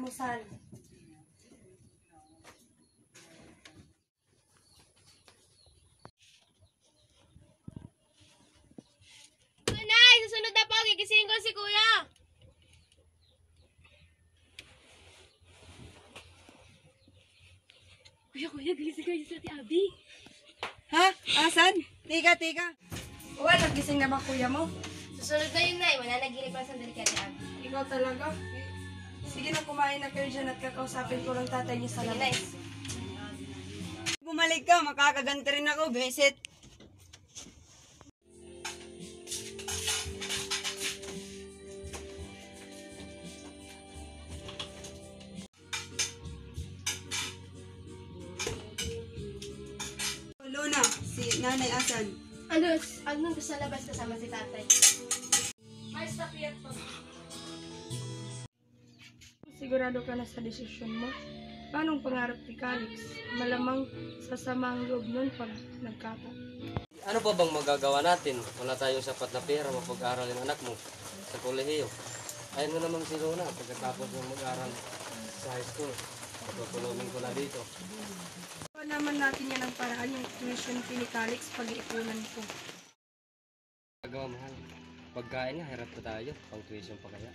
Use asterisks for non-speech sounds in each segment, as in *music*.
almusal. Nay, susunod na po. Gigising ko si kuya. Kuya, kuya, gigising ko si Ate Abby. Ha? Asan? Tika, tika. Uwa, nagising na ba kuya mo? Susunod na yun, Nay. Mananaginip lang sandali kay Ate Abby. Ikaw talaga? Sige na, kumain na kayo dyan at kakausapin ko lang tatay niyo sa labas. Bumalik ka, makakaganti rin ako, beset. Luna, si Nanay Asan. Ano, ano sa labas kasama si tatay? Sigurado ka na sa desisyon mo? Paano ang pangarap ni Calix? Malamang sasama ang loob nun pag nagkata. Ano pa bang magagawa natin? Wala tayong sapat na pera mapag-aral yung anak mo sa kolehiyo. Ayun mo naman si Luna pagkatapos ng mag-aral sa high school. Pagkukulungin ko na dito. Gawa naman natin yan ang paraan yung tuition fee ni Calix pag-iipunan ko. Gagawa mahal. Pagkain nga, hirap pa tayo. Pang tuition pa kaya.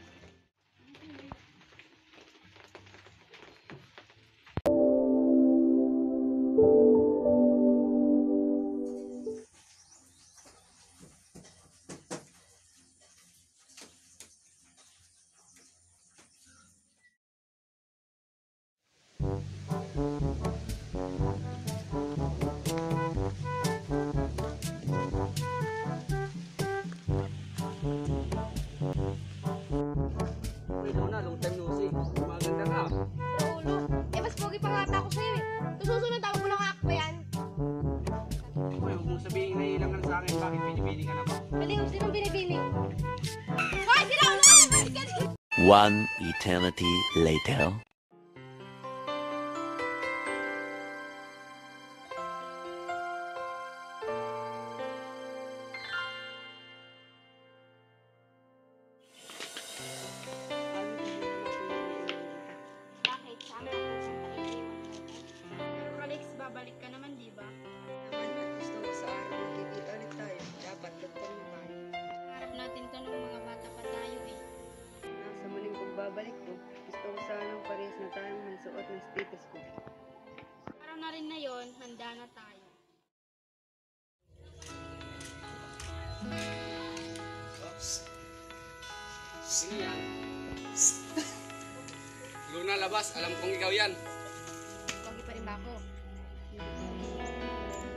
Sabihin na ka na sa akin, bakit pinipili ka na ba? Maling, sinong sila ka! Balik ka dito! One eternity later. Pagbabalik ko, gusto ko sanang parehas na tayong may suot ng stethoscope. Araw na rin na yon, handa na tayo. Sino yan? *laughs* Luna, labas. Alam kong ikaw yan. Pogi pa rin ba ako?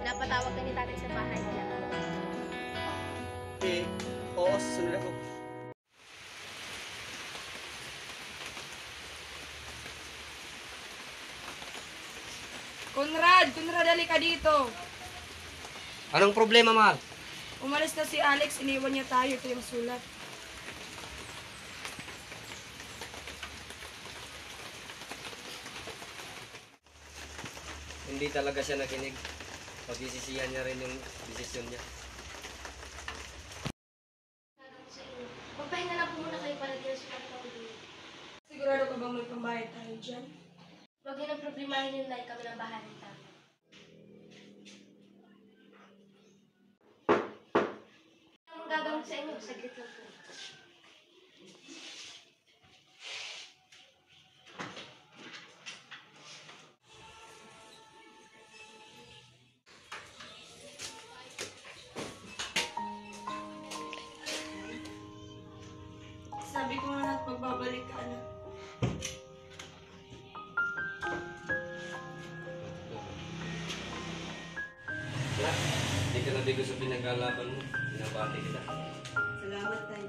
Napatawag ka ni tatay sa bahay nila. Conrad! Conrad, dali ka dito! Anong problema, mahal? Umalis na si Alex, iniwan niya tayo. Ito yung sulat. Hindi talaga siya nakinig. Pagsisisihan niya rin yung desisyon niya. Magpahinga lang po muna kayo para di na sulat pa Sigurado ka bang may pambayad tayo dyan? Problemahin yung like kami ng bahay ng tatay. Ano ang gagawin sa inyo? Saglit lang po. Hindi ka na bigo sa pinagkalaban mo. Pinabati kita. Salamat tayo.